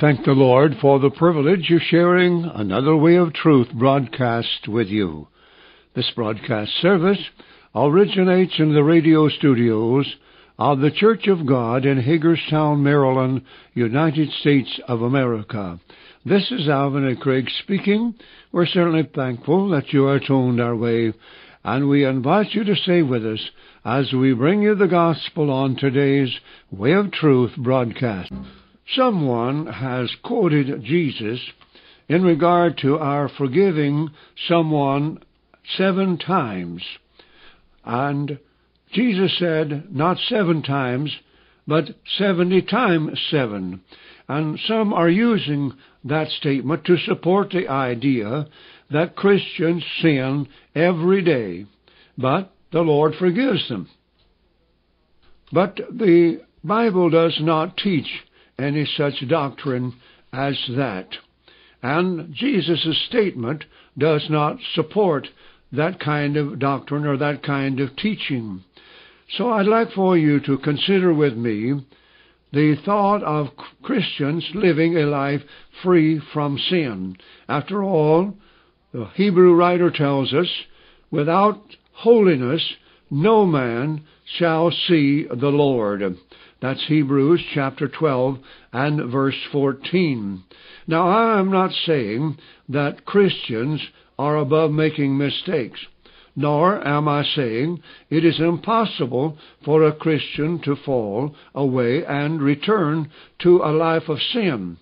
thank the Lord for the privilege of sharing another Way of Truth broadcast with you. This broadcast service originates in the radio studios of the Church of God in Hagerstown, Maryland, United States of America. This is Alvin A. Craig speaking. We're certainly thankful that you are tuned our way, and we invite you to stay with us as we bring you the gospel on today's Way of Truth broadcast. Someone has quoted Jesus in regard to our forgiving someone seven times. And Jesus said, not seven times, but seventy times seven. And some are using that statement to support the idea that Christians sin every day, but the Lord forgives them. But the Bible does not teach any such doctrine as that. And Jesus' statement does not support that kind of doctrine or that kind of teaching. So I'd like for you to consider with me the thought of Christians living a life free from sin. After all, the Hebrew writer tells us, without holiness no man shall see the Lord. That's Hebrews chapter 12 and verse 14. Now, I am not saying that Christians are above making mistakes, nor am I saying it is impossible for a Christian to fall away and return to a life of sin.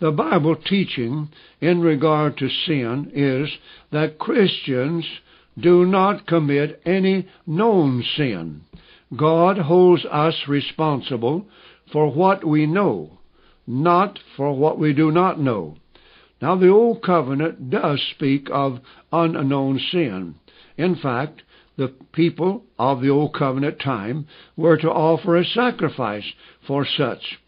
The Bible teaching in regard to sin is that Christians do not commit any known sin. God holds us responsible for what we know, not for what we do not know. Now, the Old Covenant does speak of unknown sin. In fact, the people of the Old Covenant time were to offer a sacrifice for such.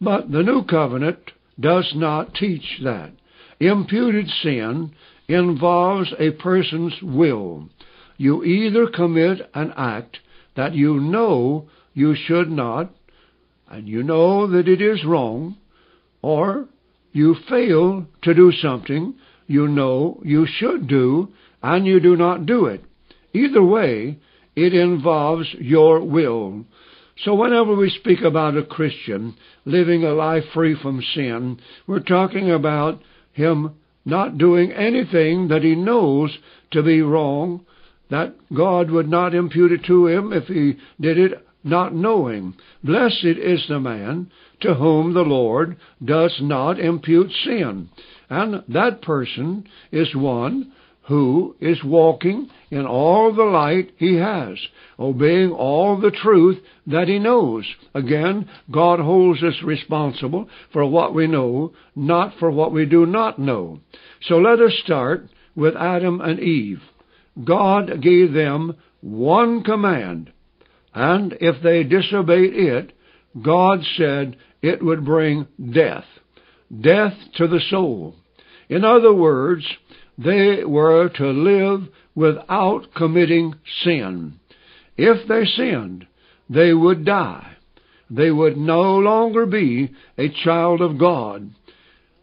But the New Covenant does not teach that. Imputed sin involves a person's will. You either commit an act that you know you should not, and you know that it is wrong, or you fail to do something you know you should do, and you do not do it. Either way, it involves your will. So whenever we speak about a Christian living a life free from sin, we're talking about him not doing anything that he knows to be wrong that God would not impute it to him if he did it not knowing. Blessed is the man to whom the Lord does not impute sin. And that person is one who is walking in all the light he has, obeying all the truth that he knows. Again, God holds us responsible for what we know, not for what we do not know. So let us start with Adam and Eve. God gave them one command, and if they disobeyed it, God said it would bring death, death to the soul. In other words, they were to live without committing sin. If they sinned, they would die. They would no longer be a child of God.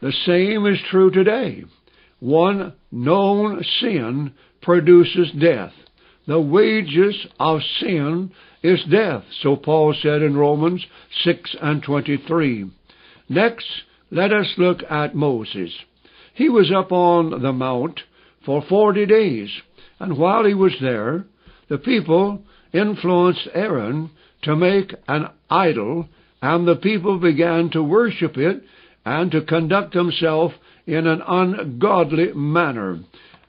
The same is true today. One known sin produces death. The wages of sin is death, so Paul said in Romans 6 and 23. Next, let us look at Moses. He was up on the mount for forty days, and while he was there, the people influenced Aaron to make an idol, and the people began to worship it and to conduct themselves in an ungodly manner.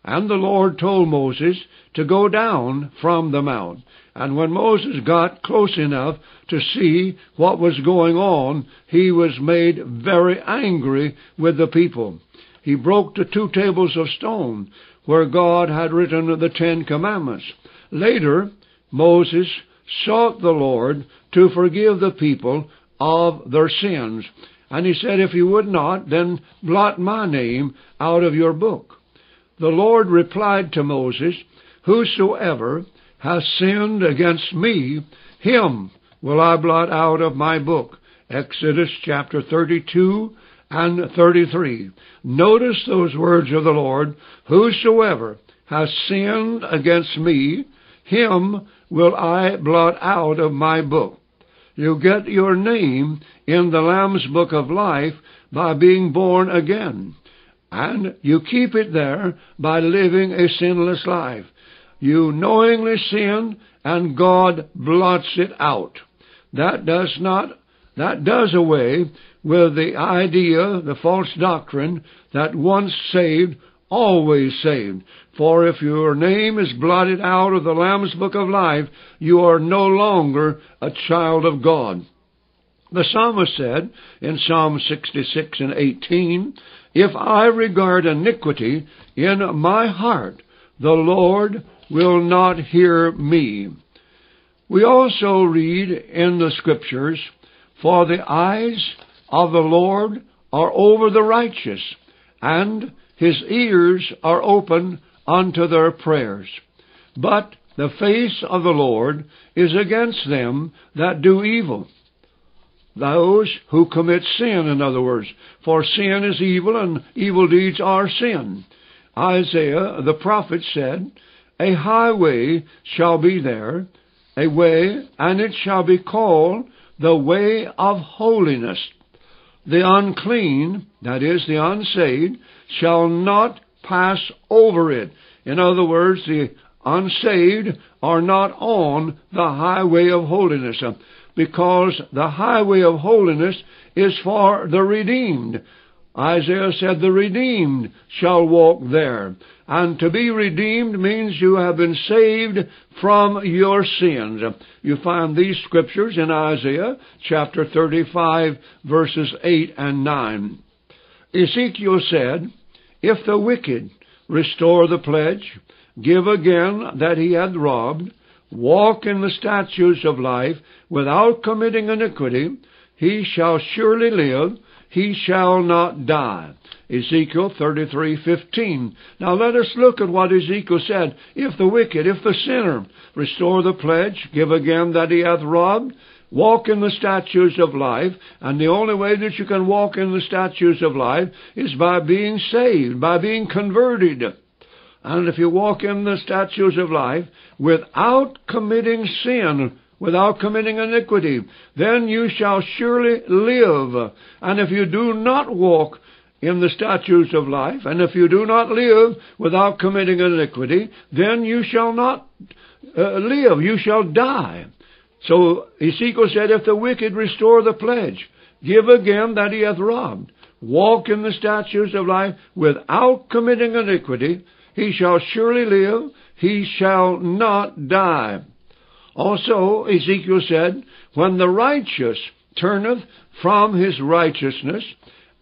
And the Lord told Moses to go down from the mount. And when Moses got close enough to see what was going on, he was made very angry with the people. He broke the two tables of stone where God had written the Ten Commandments. Later, Moses sought the Lord to forgive the people of their sins. And he said, If you would not, then blot my name out of your book. The Lord replied to Moses, Whosoever has sinned against me, him will I blot out of my book. Exodus chapter 32 and 33. Notice those words of the Lord, Whosoever has sinned against me, him will I blot out of my book. You get your name in the Lamb's Book of Life by being born again. And you keep it there by living a sinless life. You knowingly sin and God blots it out. That does not, that does away with the idea, the false doctrine, that once saved, always saved. For if your name is blotted out of the Lamb's Book of Life, you are no longer a child of God. The psalmist said in Psalm 66 and 18, If I regard iniquity in my heart, the Lord will not hear me. We also read in the Scriptures, For the eyes of the Lord are over the righteous, and his ears are open unto their prayers. But the face of the Lord is against them that do evil. Those who commit sin, in other words. For sin is evil, and evil deeds are sin. Isaiah the prophet said, A highway shall be there, a way, and it shall be called the way of holiness. The unclean, that is, the unsaved, shall not pass over it. In other words, the unsaved are not on the highway of holiness because the highway of holiness is for the redeemed. Isaiah said, The redeemed shall walk there. And to be redeemed means you have been saved from your sins. You find these scriptures in Isaiah chapter 35, verses 8 and 9. Ezekiel said, If the wicked restore the pledge, give again that he had robbed, walk in the statutes of life without committing iniquity, he shall surely live, he shall not die. Ezekiel 33:15. Now let us look at what Ezekiel said. If the wicked, if the sinner, restore the pledge, give again that he hath robbed, walk in the statutes of life, and the only way that you can walk in the statutes of life is by being saved, by being converted. And if you walk in the statutes of life without committing sin, without committing iniquity, then you shall surely live. And if you do not walk in the statutes of life, and if you do not live without committing iniquity, then you shall not uh, live, you shall die. So Ezekiel said, If the wicked restore the pledge, give again that he hath robbed, walk in the statutes of life without committing iniquity, he shall surely live, he shall not die. Also, Ezekiel said, When the righteous turneth from his righteousness,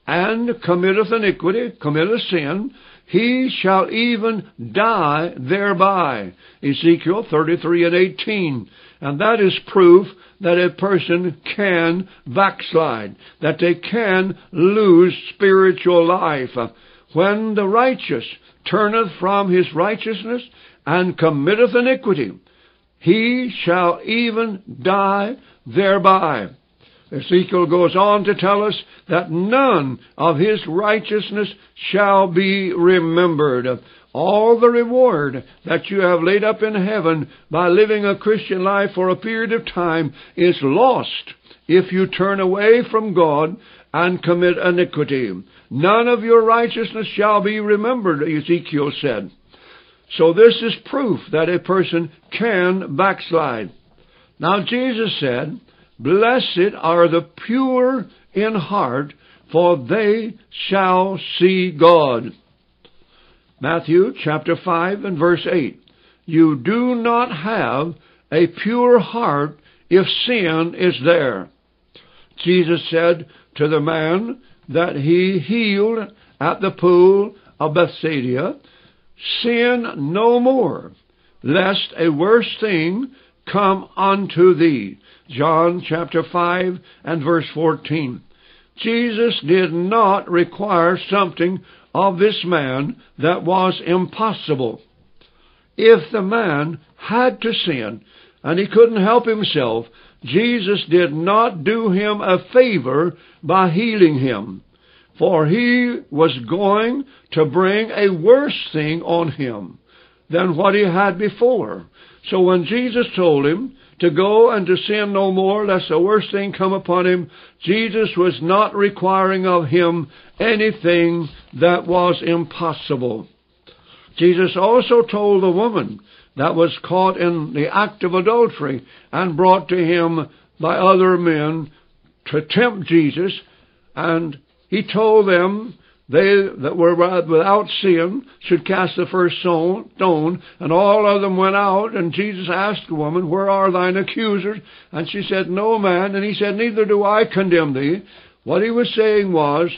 and committeth iniquity, committeth sin, he shall even die thereby. Ezekiel 33 and 18. And that is proof that a person can backslide, that they can lose spiritual life. When the righteous turneth from his righteousness and committeth iniquity, he shall even die thereby. Ezekiel goes on to tell us that none of his righteousness shall be remembered. All the reward that you have laid up in heaven by living a Christian life for a period of time is lost if you turn away from God and commit iniquity. None of your righteousness shall be remembered, Ezekiel said. So this is proof that a person can backslide. Now Jesus said, Blessed are the pure in heart, for they shall see God. Matthew chapter 5 and verse 8. You do not have a pure heart if sin is there. Jesus said to the man that he healed at the pool of Bethsaida, Sin no more, lest a worse thing come unto thee. John chapter 5 and verse 14. Jesus did not require something of this man that was impossible. If the man had to sin and he couldn't help himself, Jesus did not do him a favor by healing him. For he was going to bring a worse thing on him than what he had before. So when Jesus told him to go and to sin no more, lest the worst thing come upon him, Jesus was not requiring of him anything that was impossible. Jesus also told the woman that was caught in the act of adultery and brought to him by other men to tempt Jesus, and he told them they that were without sin should cast the first stone, and all of them went out, and Jesus asked the woman, Where are thine accusers? And she said, No man. And he said, Neither do I condemn thee. What he was saying was,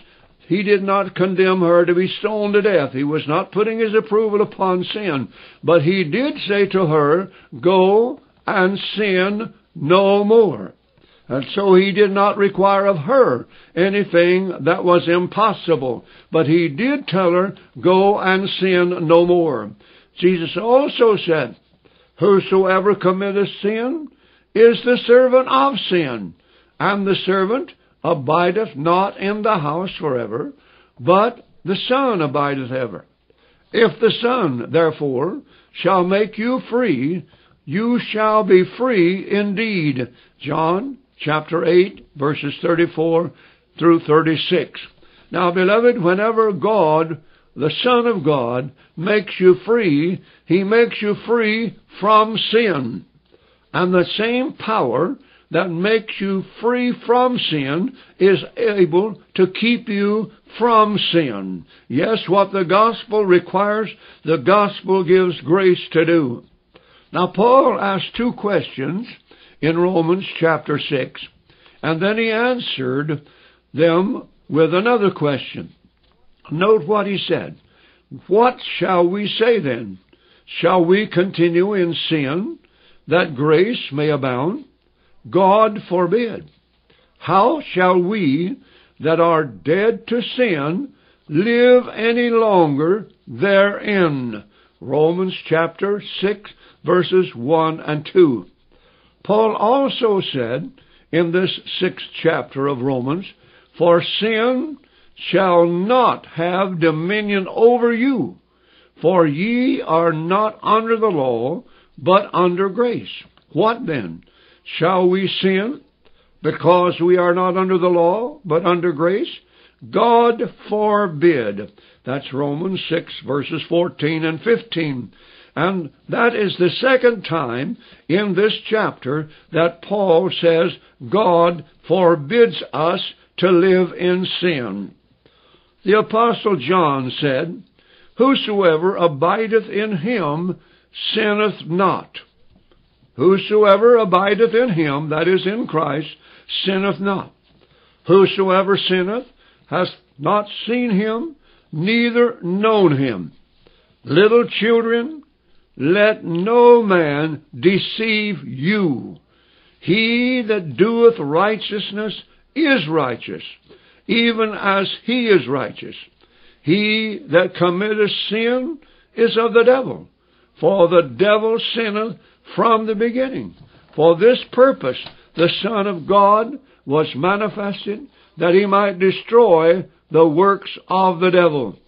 he did not condemn her to be stoned to death. He was not putting his approval upon sin. But he did say to her, Go and sin no more. And so he did not require of her anything that was impossible. But he did tell her, Go and sin no more. Jesus also said, Whosoever committeth sin is the servant of sin, and the servant abideth not in the house forever, but the Son abideth ever. If the Son, therefore, shall make you free, you shall be free indeed. John chapter 8, verses 34 through 36. Now, beloved, whenever God, the Son of God, makes you free, He makes you free from sin. And the same power that makes you free from sin is able to keep you from sin. Yes, what the gospel requires, the gospel gives grace to do. Now, Paul asked two questions in Romans chapter 6, and then he answered them with another question. Note what he said. What shall we say then? Shall we continue in sin that grace may abound? God forbid. How shall we that are dead to sin live any longer therein? Romans chapter 6 verses 1 and 2. Paul also said in this sixth chapter of Romans, For sin shall not have dominion over you, for ye are not under the law, but under grace. What then? Shall we sin because we are not under the law, but under grace? God forbid. That's Romans 6 verses 14 and 15. And that is the second time in this chapter that Paul says God forbids us to live in sin. The Apostle John said, Whosoever abideth in him sinneth not. Whosoever abideth in him, that is in Christ, sinneth not. Whosoever sinneth hath not seen him, neither known him. Little children, let no man deceive you. He that doeth righteousness is righteous, even as he is righteous. He that committeth sin is of the devil, for the devil sinneth from the beginning. For this purpose the Son of God was manifested, that he might destroy the works of the devil.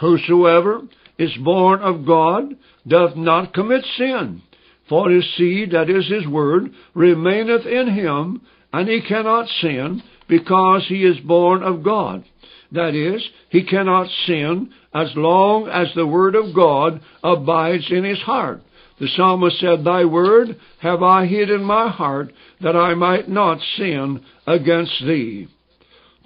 Whosoever is born of God doth not commit sin, for his seed, that is his word, remaineth in him, and he cannot sin, because he is born of God. That is, he cannot sin as long as the word of God abides in his heart. The psalmist said, Thy word have I hid in my heart, that I might not sin against thee.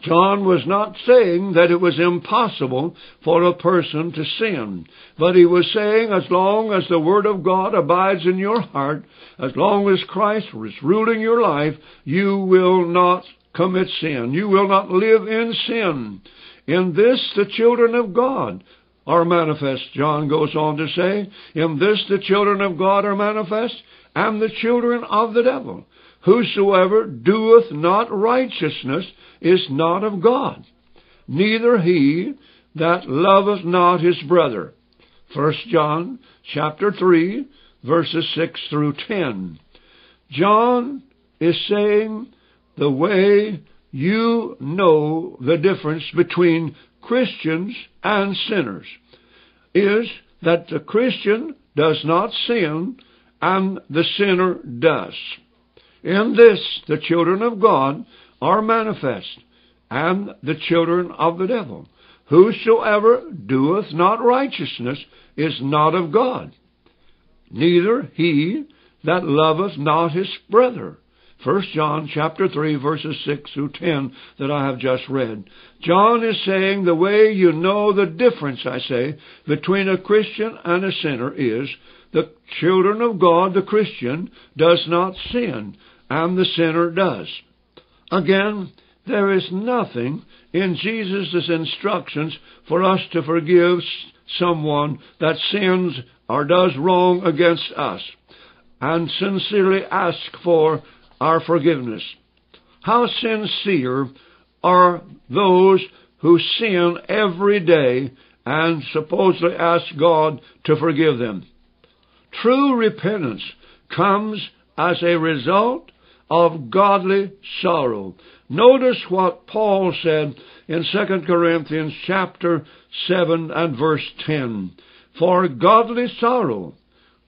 John was not saying that it was impossible for a person to sin, but he was saying as long as the Word of God abides in your heart, as long as Christ is ruling your life, you will not commit sin. You will not live in sin. In this, the children of God are manifest, John goes on to say. In this the children of God are manifest, and the children of the devil. Whosoever doeth not righteousness is not of God, neither he that loveth not his brother. 1 John chapter 3 verses 6 through 10. John is saying the way you know the difference between Christians and sinners is that the Christian does not sin and the sinner does. In this, the children of God are manifest, and the children of the devil. Whosoever doeth not righteousness is not of God, neither he that loveth not his brother. 1 John chapter 3 verses 6 through 10 that I have just read. John is saying the way you know the difference, I say, between a Christian and a sinner is the children of God, the Christian, does not sin, and the sinner does. Again, there is nothing in Jesus' instructions for us to forgive someone that sins or does wrong against us and sincerely ask for our forgiveness. How sincere are those who sin every day and supposedly ask God to forgive them. True repentance comes as a result of godly sorrow. Notice what Paul said in 2 Corinthians chapter 7 and verse 10. For godly sorrow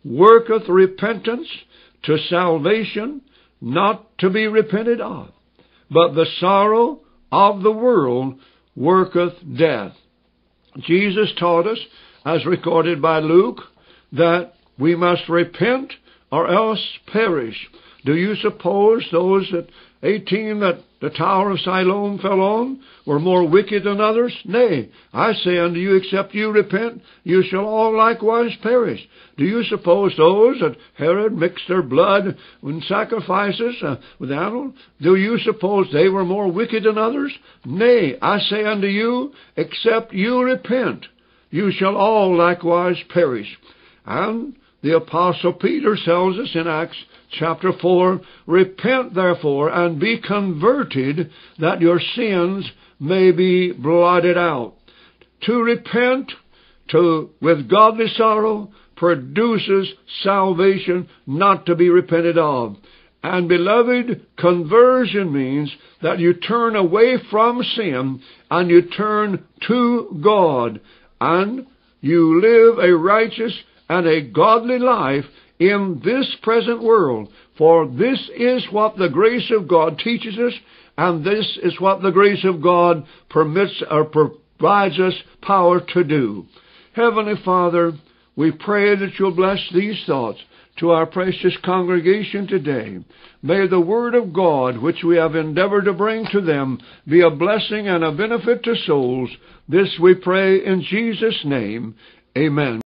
worketh repentance to salvation, not to be repented of. But the sorrow of the world worketh death. Jesus taught us, as recorded by Luke, that we must repent or else perish. Do you suppose those that 18 that the tower of Siloam fell on were more wicked than others? Nay, I say unto you, except you repent, you shall all likewise perish. Do you suppose those that Herod mixed their blood in sacrifices uh, with animals? Do you suppose they were more wicked than others? Nay, I say unto you, except you repent, you shall all likewise perish. And the Apostle Peter tells us in Acts chapter 4, Repent therefore and be converted that your sins may be blotted out. To repent to, with godly sorrow produces salvation not to be repented of. And beloved, conversion means that you turn away from sin and you turn to God and you live a righteous and a godly life in this present world. For this is what the grace of God teaches us, and this is what the grace of God permits or provides us power to do. Heavenly Father, we pray that you'll bless these thoughts to our precious congregation today. May the Word of God, which we have endeavored to bring to them, be a blessing and a benefit to souls. This we pray in Jesus' name. Amen.